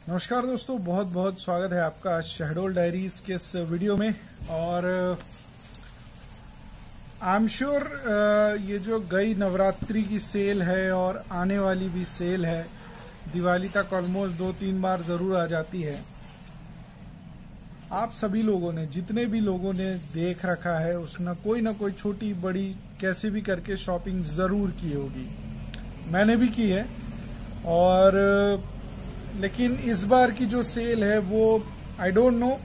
नमस्कार दोस्तों बहुत बहुत स्वागत है आपका शहडोल डायरीज के इस वीडियो में। और आई एम श्योर ये जो गई नवरात्रि की सेल है और आने वाली भी सेल है, दिवाली तक ऑलमोस्ट दो तीन बार ज़रूर आ जाती है। आप सभी लोगों ने, जितने भी लोगों ने देख रखा है उसमें कोई ना कोई छोटी बड़ी कैसे भी करके शॉपिंग ज़रूर की होगी। मैंने भी की है। और लेकिन इस बार की जो सेल है वो आई डोंट नो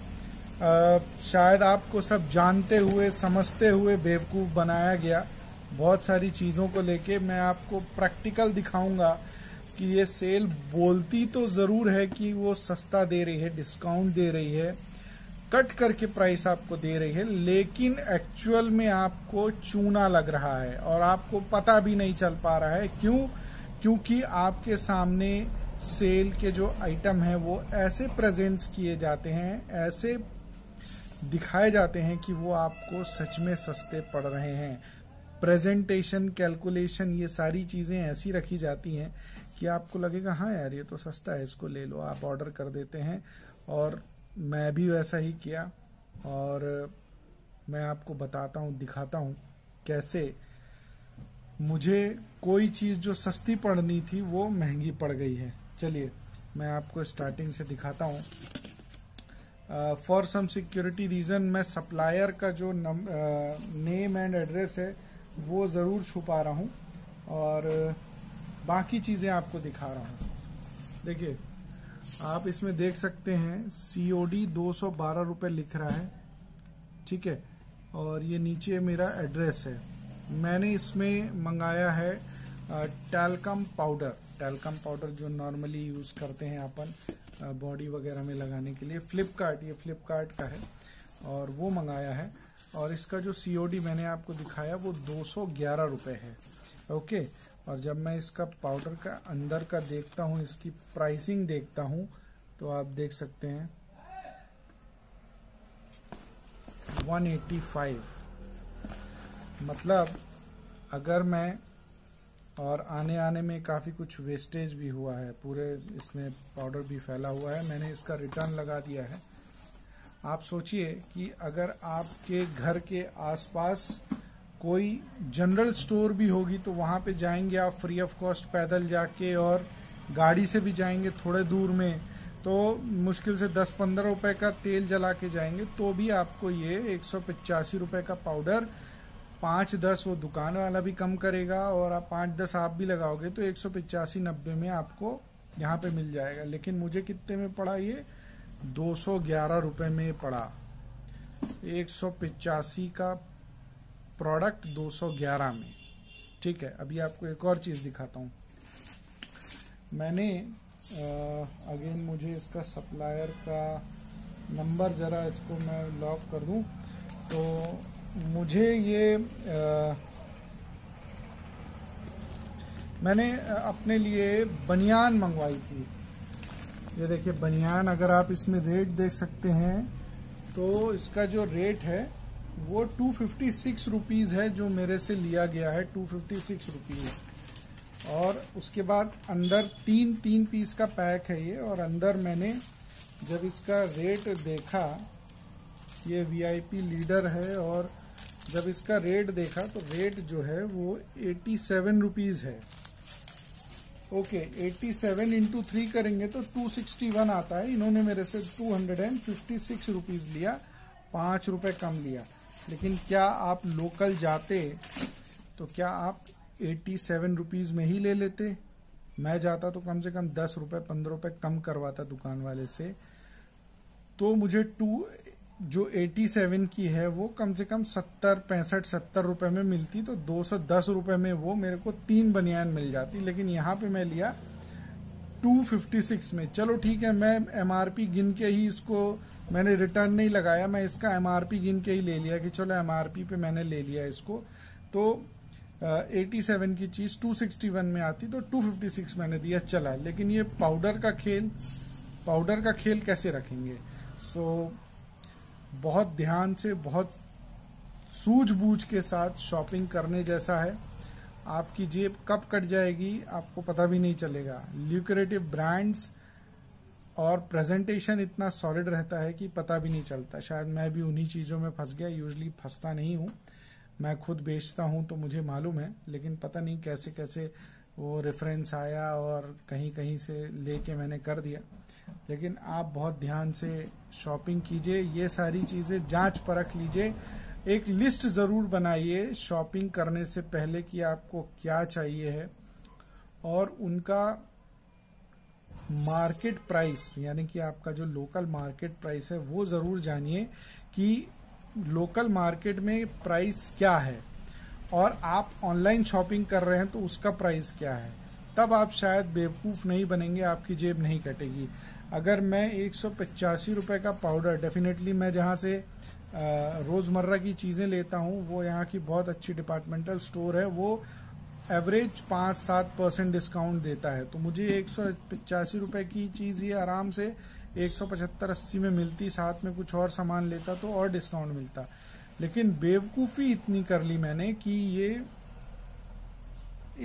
शायद आपको सब जानते हुए, समझते हुए बेवकूफ़ बनाया गया बहुत सारी चीज़ों को लेके। मैं आपको प्रैक्टिकल दिखाऊँगा कि ये सेल बोलती तो ज़रूर है कि वो सस्ता दे रही है, डिस्काउंट दे रही है, कट करके प्राइस आपको दे रही है, लेकिन एक्चुअल में आपको चूना लग रहा है और आपको पता भी नहीं चल पा रहा है। क्यों? क्योंकि आपके सामने सेल के जो आइटम है, वो ऐसे प्रेजेंट्स किए जाते हैं, ऐसे दिखाए जाते हैं कि वो आपको सच में सस्ते पड़ रहे हैं। प्रेजेंटेशन कैलकुलेशन ये सारी चीज़ें ऐसी रखी जाती हैं कि आपको लगेगा हाँ यार, ये तो सस्ता है, इसको ले लो, आप ऑर्डर कर देते हैं। और मैं भी वैसा ही किया और मैं आपको बताता हूँ, दिखाता हूँ कैसे। मुझे कोई चीज़ जो सस्ती पड़नी थी, वो महँगी पड़ गई है। चलिए, मैं आपको स्टार्टिंग से दिखाता हूँ। फॉर सम सिक्योरिटी रीजन मैं सप्लायर का जो नेम एंड एड्रेस है, वो ज़रूर छुपा रहा हूँ और बाकी चीज़ें आपको दिखा रहा हूँ। देखिए, आप इसमें देख सकते हैं सी ओ डी दो सौ बारह रुपये लिख रहा है, ठीक है? और ये नीचे मेरा एड्रेस है। मैंने इसमें मंगाया है टैलकम पाउडर टैलकम पाउडर जो नॉर्मली यूज़ करते हैं अपन बॉडी वगैरह में लगाने के लिए। फ्लिपकार्ट ये फ्लिपकार्ट का है और वो मंगाया है। और इसका जो सीओडी मैंने आपको दिखाया, वो दो सौ है। ओके? और जब मैं इसका पाउडर का अंदर का देखता हूँ, इसकी प्राइसिंग देखता हूँ तो आप देख सकते हैं। 185 मतलब अगर मैं और आने आने में काफ़ी कुछ वेस्टेज भी हुआ है। पूरे इसमें पाउडर भी फैला हुआ है। मैंने इसका रिटर्न लगा दिया है। आप सोचिए कि अगर आपके घर के आसपास कोई जनरल स्टोर भी होगी तो वहाँ पे जाएँगे आप फ्री ऑफ़ कॉस्ट पैदल जाके और गाड़ी से भी जाएँगे थोड़े दूर में तो मुश्किल से दस पंद्रह रुपए का तेल जला के जाएँगे तो भी आपको ये एक सौ पचासी रुपए का पाउडर पाँच दस वो दुकान वाला भी कम करेगा और आप पाँच दस आप भी लगाओगे तो एक सौ पिचासी नब्बे में आपको यहाँ पे मिल जाएगा। लेकिन मुझे कितने में पड़ा ये? दो सौ ग्यारह रुपये में पड़ा। एक सौ पिचासी का प्रोडक्ट दो सौ ग्यारह में। ठीक है, अभी आपको एक और चीज़ दिखाता हूँ। मैंने अगेन मुझे इसका सप्लायर का नंबर जरा इसको मैं लॉक कर दूँ। तो मुझे ये आ, मैंने अपने लिए बनियान मंगवाई थी। ये देखिए बनियान अगर आप इसमें रेट देख सकते हैं तो इसका जो रेट है वो टू फिफ्टी सिक्स रुपीज़ है जो मेरे से लिया गया है टू फिफ्टी सिक्स रुपीज़ और उसके बाद अंदर तीन तीन पीस का पैक है ये और अंदर मैंने जब इसका रेट देखा ये वीआईपी लीडर है और जब इसका रेट देखा तो रेट जो है वो एटी सेवन रुपीज़ है। Okay eighty seven into three करेंगे तो टू सिक्सटी वन आता है। इन्होंने मेरे से two hundred and fifty six rupees लिया, पाँच रुपए कम लिया। लेकिन क्या आप लोकल जाते तो क्या आप एटी सेवन रुपीज़ में ही ले लेते? मैं जाता तो कम से कम दस रुपए, पंद्रह रुपए कम करवाता दुकान वाले से। तो मुझे टू जो 87 की है वो कम से कम सत्तर पैंसठ सत्तर रुपए में मिलती तो दो सौ दस रुपए में वो मेरे को तीन बनियान मिल जाती। लेकिन यहाँ पे मैं लिया 256 में। चलो ठीक है मैं एमआरपी गिन के ही इसको मैंने रिटर्न नहीं लगाया मैं इसका एमआरपी गिन के ही ले लिया कि चलो एमआरपी पे मैंने ले लिया इसको। तो एटी uh, सेवन की चीज़ 261 में आती तो 256 मैंने दिया चला। लेकिन ये पाउडर का खेल पाउडर का खेल कैसे रखेंगे? सो so, बहुत ध्यान से, बहुत सूझबूझ के साथ शॉपिंग करने जैसा है। आपकी जेब कब कट जाएगी, आपको पता भी नहीं चलेगा। ल्यूक्रेटिव ब्रांड्स और प्रेजेंटेशन इतना सॉलिड रहता है कि पता भी नहीं चलता। शायद मैं भी उन्हीं चीज़ों में फंस गया यूजली फंसता नहीं हूँ। मैं खुद बेचता हूँ तो मुझे मालूम है, लेकिन पता नहीं कैसे कैसे वो रेफरेंस आया और कहीं कहीं से लेके मैंने कर दिया। लेकिन आप बहुत ध्यान से शॉपिंग कीजिए, ये सारी चीज़ें जाँच परख लीजिए। एक लिस्ट ज़रूर बनाइए शॉपिंग करने से पहले कि आपको क्या चाहिए है और उनका मार्केट प्राइस यानी कि आपका जो लोकल मार्केट प्राइस है, वो ज़रूर जानिए कि लोकल मार्केट में प्राइस क्या है। और आप ऑनलाइन शॉपिंग कर रहे हैं तो उसका प्राइस क्या है। तब आप शायद बेवकूफ़ नहीं बनेंगे, आपकी जेब नहीं कटेगी। अगर मैं एक सौ पचासी रुपए का पाउडर डेफिनेटली मैं जहाँ से रोज़मर्रा की चीज़ें लेता हूँ, वो यहाँ की बहुत अच्छी डिपार्टमेंटल स्टोर है, वो एवरेज पाँच सात परसेंट डिस्काउंट देता है। तो मुझे एक सौ पचासी रुपए की चीज़ ये आराम से एक सौ पचहत्तर, अस्सी में मिलती, साथ में कुछ और सामान लेता तो और डिस्काउंट मिलता। लेकिन बेवकूफ़ी इतनी कर ली मैंने कि ये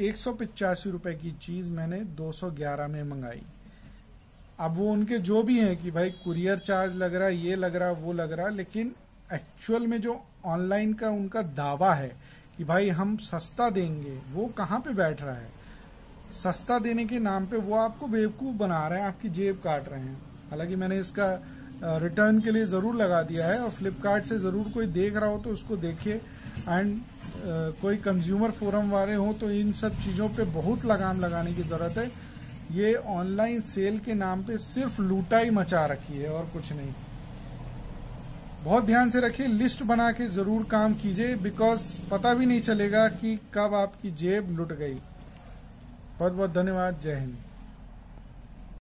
एक सौ पिचासी रुपए की चीज़ मैंने दो सौ ग्यारह में मंगाई। अब वो उनके जो भी हैं कि भाई कुरियर चार्ज लग रहा है, ये लग रहा वो लग रहा लेकिन एक्चुअल में जो ऑनलाइन का उनका दावा है कि भाई हम सस्ता देंगे, वो कहाँ पे बैठ रहा है? सस्ता देने के नाम पे वो आपको बेवकूफ़ बना रहे हैं, आपकी जेब काट रहे हैं। हालाँकि मैंने इसका रिटर्न के लिए ज़रूर लगा दिया है और फ्लिपकार्ट से ज़रूर कोई देख रहा हो तो उसको देखिए। एंड कोई कंज्यूमर फोरम वाले हो तो इन सब चीज़ों पे बहुत लगाम लगाने की ज़रूरत है। ये ऑनलाइन सेल के नाम पे सिर्फ़ लूटाई मचा रखी है और कुछ नहीं। बहुत ध्यान से रखिए लिस्ट बना के ज़रूर काम कीजिए बिकॉज़ पता भी नहीं चलेगा कि कब आपकी जेब लुट गई। बहुत बहुत धन्यवाद, जय हिंद।